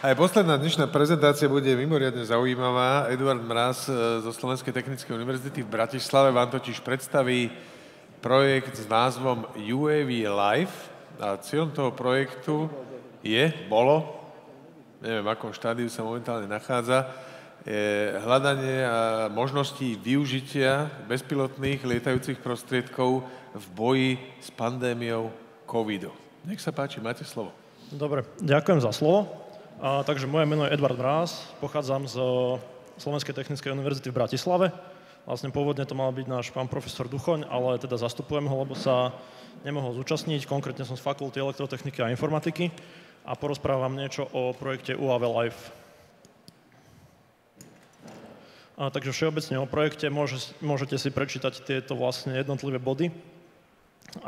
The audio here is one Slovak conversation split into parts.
Aj posledná dnešná prezentácia bude mimoriadne zaujímavá. Eduard Mraz e, zo Slovenskej technickej univerzity v Bratislave vám totiž predstaví projekt s názvom UAV Life. A cieľom toho projektu je, bolo, neviem, v akom štádiu sa momentálne nachádza, je hľadanie možností využitia bezpilotných lietajúcich prostriedkov v boji s pandémiou covidu. Nech sa páči, máte slovo. Dobre, ďakujem za slovo. A, takže moje meno je Edvard Mráz, pochádzam z Slovenskej technickej univerzity v Bratislave. Vlastne pôvodne to mal byť náš pán profesor Duchoň, ale teda zastupujem ho, lebo sa nemohol zúčastniť. Konkrétne som z fakulty elektrotechniky a informatiky a porozprávam niečo o projekte UAV Life. A, takže všeobecne o projekte môže, môžete si prečítať tieto vlastne jednotlivé body,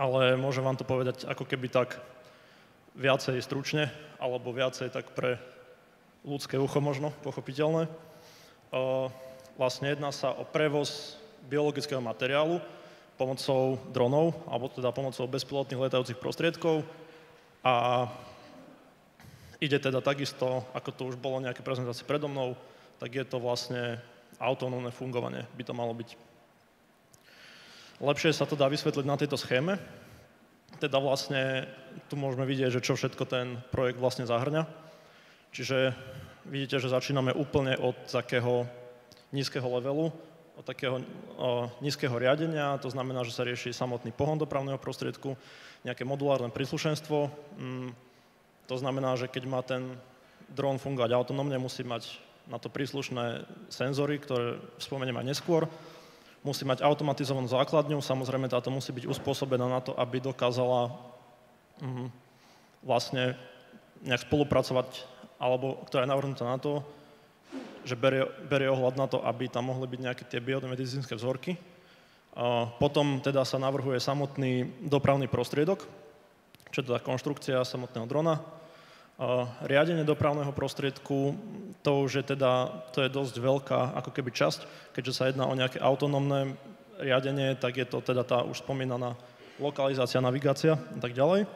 ale môžem vám to povedať ako keby tak viacej stručne, alebo viacej tak pre ľudské ucho možno, pochopiteľné. Vlastne jedná sa o prevoz biologického materiálu pomocou dronov, alebo teda pomocou bezpilotných letajúcich prostriedkov a ide teda takisto, ako to už bolo nejaké prezentácie predo mnou, tak je to vlastne autonómne fungovanie, by to malo byť. Lepšie sa to dá vysvetliť na tejto schéme, teda vlastne tu môžeme vidieť, že čo všetko ten projekt vlastne zahrňa. Čiže vidíte, že začíname úplne od takého nízkeho levelu, od takého o, nízkeho riadenia, to znamená, že sa rieši samotný pohon dopravného prostriedku, nejaké modulárne príslušenstvo. Mm, to znamená, že keď má ten dron fungovať autonómne, musí mať na to príslušné senzory, ktoré spomeniem aj neskôr musí mať automatizovanú základňu, samozrejme táto musí byť uspôsobená na to, aby dokázala mm, vlastne nejak spolupracovať, alebo ktorá je navrhnutá na to, že berie, berie ohľad na to, aby tam mohli byť nejaké tie biomedicínske vzorky. A potom teda sa navrhuje samotný dopravný prostriedok, čo je teda konštrukcia samotného drona, riadenie dopravného prostriedku, to už je teda, to je dosť veľká ako keby časť, keďže sa jedná o nejaké autonómne riadenie, tak je to teda tá už spomínaná lokalizácia, navigácia a tak ďalej.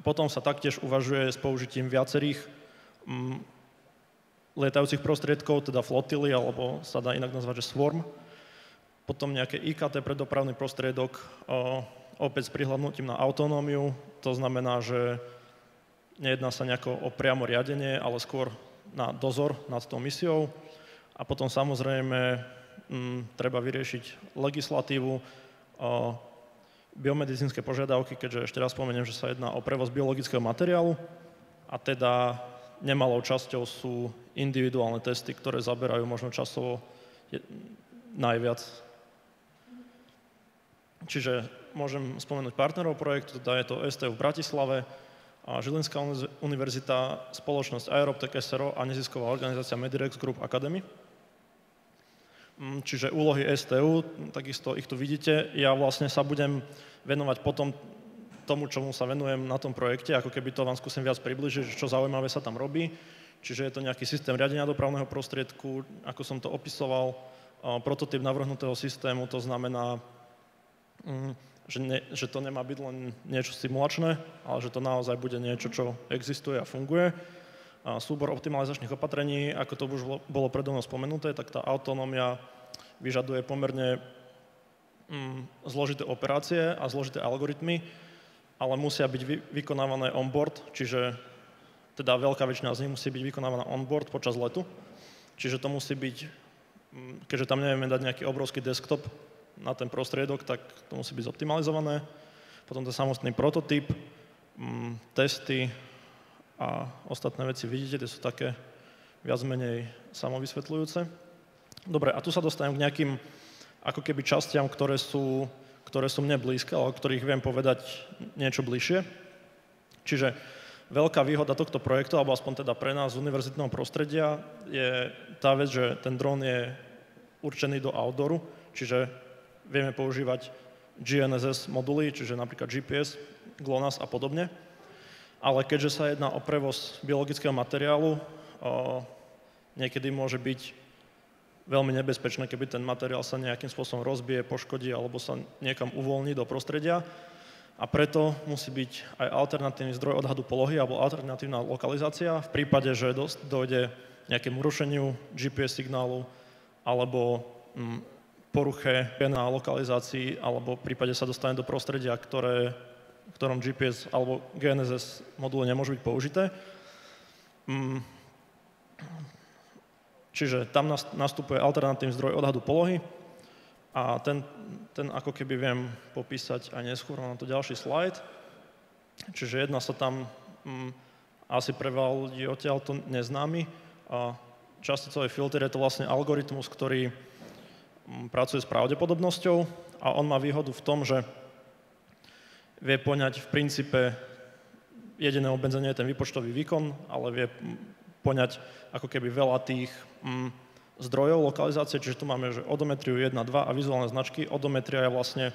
Potom sa taktiež uvažuje s použitím viacerých mm, lietajúcich prostriedkov, teda flotily, alebo sa dá inak nazvať, že swarm. Potom nejaké IKT pre dopravný prostriedok, o, opäť s prihľadnutím na autonómiu, to znamená, že nejedná sa nejako o priamo riadenie, ale skôr na dozor nad tou misiou. A potom samozrejme m, mm, treba vyriešiť legislatívu, o, biomedicínske požiadavky, keďže ešte raz spomeniem, že sa jedná o prevoz biologického materiálu a teda nemalou časťou sú individuálne testy, ktoré zaberajú možno časovo najviac. Čiže môžem spomenúť partnerov projektu, teda je to STU v Bratislave, Žilinská univerzita, spoločnosť Aeroptech SRO a nezisková organizácia Medirex Group Academy. Mm, čiže úlohy STU, takisto ich tu vidíte. Ja vlastne sa budem venovať potom tomu, čomu sa venujem na tom projekte, ako keby to vám skúsim viac približiť, čo zaujímavé sa tam robí. Čiže je to nejaký systém riadenia dopravného prostriedku, ako som to opisoval, prototyp navrhnutého systému, to znamená mm, že, ne, že to nemá byť len niečo simulačné, ale že to naozaj bude niečo, čo existuje a funguje. A súbor optimalizačných opatrení, ako to už bolo predo mnou spomenuté, tak tá autonómia vyžaduje pomerne mm, zložité operácie a zložité algoritmy, ale musia byť vy, vykonávané on-board, čiže teda veľká väčšina z nich musí byť vykonávaná on-board počas letu. Čiže to musí byť, mm, keďže tam nevieme dať nejaký obrovský desktop, na ten prostriedok, tak to musí byť zoptimalizované. Potom to samotný prototyp, mm, testy a ostatné veci vidíte, tie sú také viac menej samovysvetľujúce. Dobre, a tu sa dostanem k nejakým ako keby častiam, ktoré sú, ktoré sú mne blízke, ale o ktorých viem povedať niečo bližšie. Čiže veľká výhoda tohto projektu, alebo aspoň teda pre nás z univerzitného prostredia, je tá vec, že ten dron je určený do outdooru, čiže vieme používať GNSS moduly, čiže napríklad GPS, GLONASS a podobne. Ale keďže sa jedná o prevoz biologického materiálu, niekedy môže byť veľmi nebezpečné, keby ten materiál sa nejakým spôsobom rozbije, poškodí alebo sa niekam uvoľní do prostredia. a preto musí byť aj alternatívny zdroj odhadu polohy alebo alternatívna lokalizácia v prípade, že dojde nejakému rušeniu GPS signálu alebo mm, poruche na lokalizácii alebo v prípade sa dostane do prostredia, ktoré, v ktorom GPS alebo GNSS module nemôžu byť použité. Mm. Čiže tam nastupuje alternatívny zdroj odhadu polohy, a ten, ten ako keby viem popísať aj neskôr, mám to ďalší slajd. Čiže jedna sa tam mm, asi pre ľudí to neznámy. A časticový filter je to vlastne algoritmus, ktorý pracuje s pravdepodobnosťou a on má výhodu v tom, že vie poňať v princípe jediné obmedzenie je ten výpočtový výkon, ale vie poňať ako keby veľa tých mm, zdrojov lokalizácie, čiže tu máme že odometriu 1, 2 a vizuálne značky. Odometria je vlastne,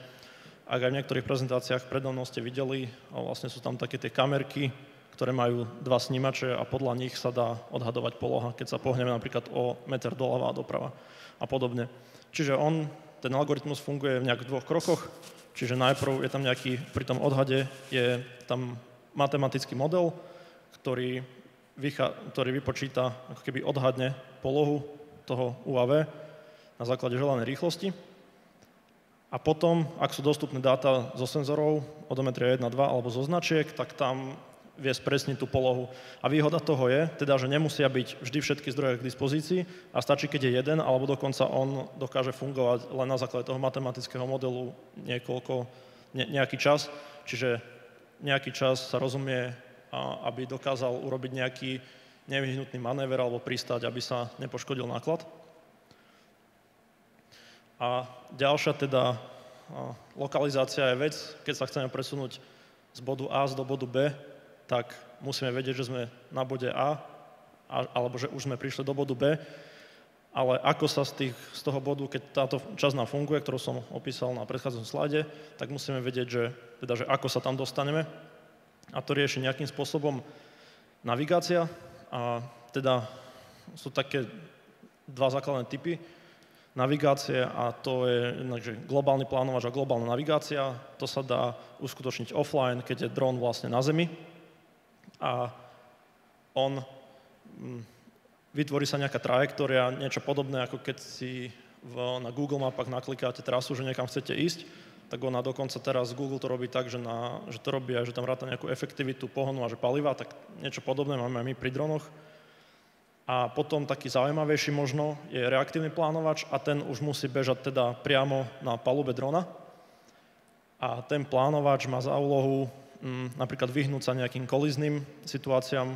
ak aj v niektorých prezentáciách predo mnou ste videli, vlastne sú tam také tie kamerky, ktoré majú dva snímače a podľa nich sa dá odhadovať poloha, keď sa pohneme napríklad o meter doľava a doprava a podobne. Čiže on, ten algoritmus funguje v nejakých dvoch krokoch, čiže najprv je tam nejaký, pri tom odhade je tam matematický model, ktorý, vychá, ktorý vypočíta, ako keby odhadne polohu toho UAV na základe želanej rýchlosti. A potom, ak sú dostupné dáta zo senzorov, odometria 1, 2 alebo zo značiek, tak tam vie spresniť tú polohu. A výhoda toho je, teda, že nemusia byť vždy všetky zdroje k dispozícii a stačí, keď je jeden, alebo dokonca on dokáže fungovať len na základe toho matematického modelu niekoľko, ne, nejaký čas. Čiže nejaký čas sa rozumie, aby dokázal urobiť nejaký nevyhnutný manéver alebo pristať, aby sa nepoškodil náklad. A ďalšia teda lokalizácia je vec, keď sa chceme presunúť z bodu A do bodu B, tak musíme vedieť, že sme na bode A, alebo že už sme prišli do bodu B, ale ako sa z, tých, z toho bodu, keď táto časť nám funguje, ktorú som opísal na predchádzajúcom slade, tak musíme vedieť, že, teda, že ako sa tam dostaneme. A to rieši nejakým spôsobom navigácia, a teda sú také dva základné typy navigácie a to je jednak, že globálny plánovač a globálna navigácia. To sa dá uskutočniť offline, keď je dron vlastne na Zemi a on mm, vytvorí sa nejaká trajektória, niečo podobné, ako keď si v, na Google mapách naklikáte trasu, že niekam chcete ísť, tak ona dokonca teraz Google to robí tak, že, na, že to robí aj, že tam ráta nejakú efektivitu pohonu a že paliva, tak niečo podobné máme aj my pri dronoch. A potom taký zaujímavejší možno je reaktívny plánovač a ten už musí bežať teda priamo na palube drona. A ten plánovač má za úlohu napríklad vyhnúť sa nejakým kolizným situáciám.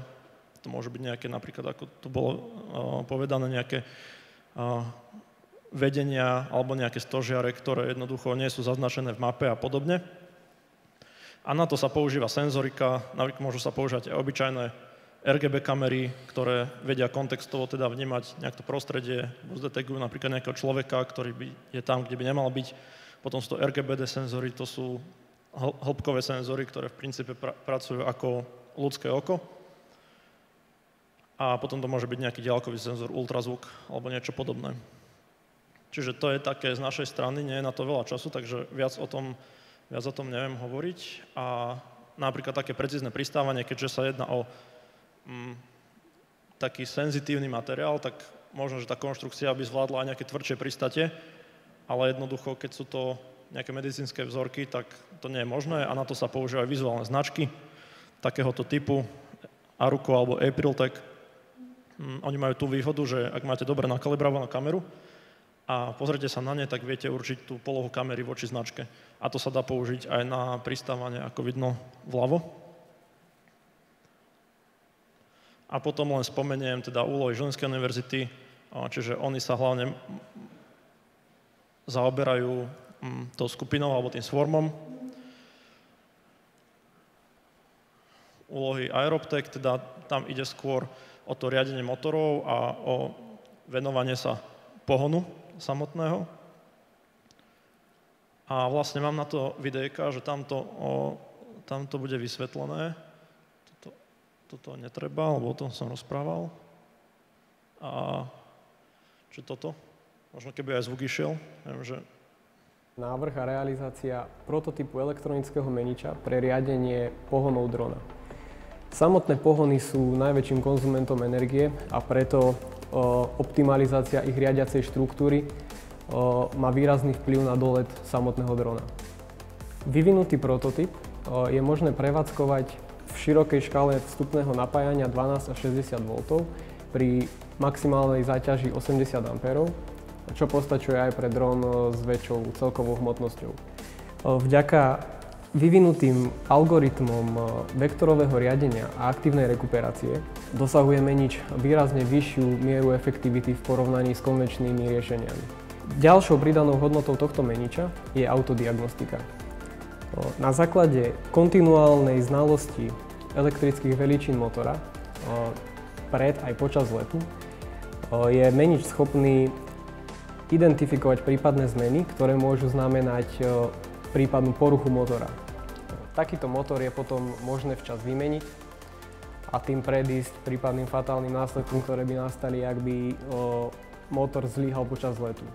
To môže byť nejaké, napríklad ako tu bolo uh, povedané, nejaké uh, vedenia alebo nejaké stožiare, ktoré jednoducho nie sú zaznačené v mape a podobne. A na to sa používa senzorika, napríklad môžu sa používať aj obyčajné RGB kamery, ktoré vedia kontextovo teda vnímať nejak to prostredie, zdetekujú napríklad nejakého človeka, ktorý by, je tam, kde by nemal byť. Potom sú to RGBD senzory, to sú hĺbkové senzory, ktoré v princípe pra- pracujú ako ľudské oko. A potom to môže byť nejaký ďalkový senzor, ultrazvuk alebo niečo podobné. Čiže to je také z našej strany, nie je na to veľa času, takže viac o tom, viac o tom neviem hovoriť. A napríklad také precízne pristávanie, keďže sa jedná o mm, taký senzitívny materiál, tak možno, že tá konštrukcia by zvládla aj nejaké tvrdšie pristate, ale jednoducho, keď sú to nejaké medicínske vzorky, tak to nie je možné a na to sa používajú vizuálne značky takéhoto typu, Aruko alebo Apriltech. Mm, oni majú tú výhodu, že ak máte dobre nakalibrovanú kameru, a pozrite sa na ne, tak viete určiť tú polohu kamery voči značke. A to sa dá použiť aj na pristávanie, ako vidno vľavo. A potom len spomeniem teda úlohy Žilinskej univerzity, čiže oni sa hlavne zaoberajú tou skupinou alebo tým swarmom. Úlohy Aeroptech, teda tam ide skôr o to riadenie motorov a o venovanie sa pohonu samotného. A vlastne mám na to videjka, že tamto, o, tamto bude vysvetlené. Toto, toto netreba, lebo o tom som rozprával. A čo toto? Možno keby aj zvuk išiel. Viem, že Návrh a realizácia prototypu elektronického meniča pre riadenie pohonov drona. Samotné pohony sú najväčším konzumentom energie a preto optimalizácia ich riadiacej štruktúry má výrazný vplyv na dolet samotného drona. Vyvinutý prototyp je možné prevádzkovať v širokej škále vstupného napájania 12 až 60 V pri maximálnej záťaži 80 A, čo postačuje aj pre dron s väčšou celkovou hmotnosťou. Vďaka vyvinutým algoritmom vektorového riadenia a aktívnej rekuperácie dosahuje menič výrazne vyššiu mieru efektivity v porovnaní s konvenčnými riešeniami. Ďalšou pridanou hodnotou tohto meniča je autodiagnostika. Na základe kontinuálnej znalosti elektrických veličín motora pred aj počas letu je menič schopný identifikovať prípadné zmeny, ktoré môžu znamenať prípadnú poruchu motora. Takýto motor je potom možné včas vymeniť a tým predísť prípadným fatálnym následkom, ktoré by nastali, ak by motor zlyhal počas letu,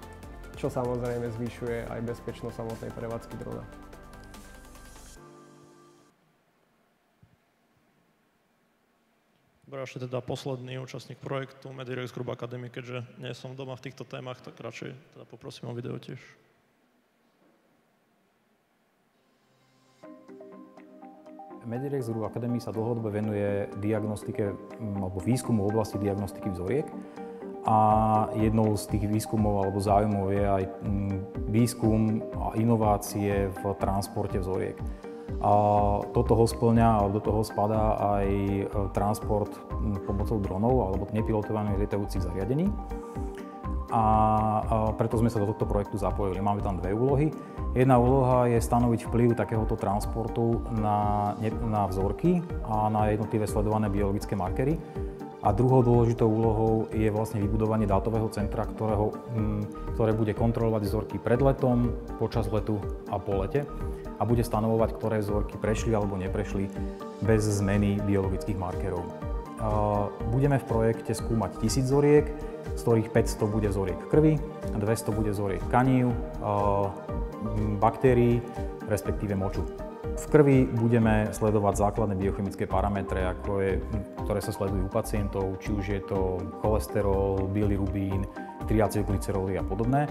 čo samozrejme zvyšuje aj bezpečnosť samotnej prevádzky drona. Dobre, ešte teda posledný účastník projektu Medirex Group Academy, keďže nie som doma v týchto témach, tak radšej teda poprosím o video tiež. Medirex Group Academy sa dlhodobo venuje diagnostike alebo výskumu v oblasti diagnostiky vzoriek a jednou z tých výskumov alebo záujmov je aj výskum a inovácie v transporte vzoriek. A do toho splňa, do toho spadá aj e, transport pomocou dronov alebo nepilotovaných lietajúcich zariadení. A preto sme sa do tohto projektu zapojili. Máme tam dve úlohy. Jedna úloha je stanoviť vplyv takéhoto transportu na, na vzorky a na jednotlivé sledované biologické markery. A druhou dôležitou úlohou je vlastne vybudovanie dátového centra, ktorého, ktoré bude kontrolovať vzorky pred letom, počas letu a po lete a bude stanovovať, ktoré vzorky prešli alebo neprešli bez zmeny biologických markerov. Budeme v projekte skúmať 1000 vzoriek, z ktorých 500 bude vzoriek krvi, 200 bude vzoriek kanív, baktérií, respektíve moču. V krvi budeme sledovať základné biochemické parametre, ako je, ktoré sa sledujú u pacientov, či už je to cholesterol, bilirubín, triacylglyceróly a podobné.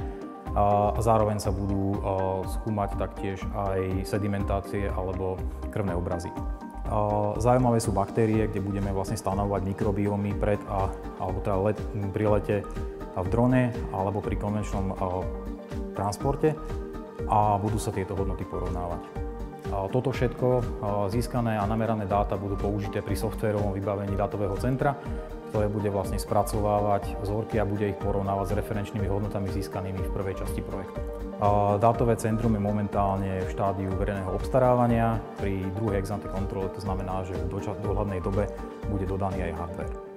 A zároveň sa budú skúmať taktiež aj sedimentácie alebo krvné obrazy. Zaujímavé sú baktérie, kde budeme vlastne stanovovať mikrobiomy pred a, alebo teda let, pri lete v drone alebo pri konvenčnom transporte a budú sa tieto hodnoty porovnávať. Toto všetko získané a namerané dáta budú použité pri softvérovom vybavení dátového centra, ktoré bude vlastne spracovávať vzorky a bude ich porovnávať s referenčnými hodnotami získanými v prvej časti projektu. Dátové centrum je momentálne v štádiu verejného obstarávania. Pri druhej exante kontrole to znamená, že v dohľadnej dobe bude dodaný aj hardware.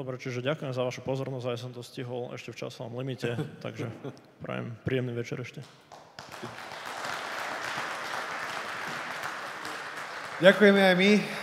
Dobre, čiže ďakujem za vašu pozornosť, aj som to stihol ešte v časovom limite, takže prajem príjemný večer ešte. Ďakujeme aj my.